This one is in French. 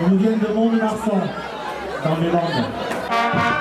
Ils nous viennent de Mont-de-Marsan, dans les Landes.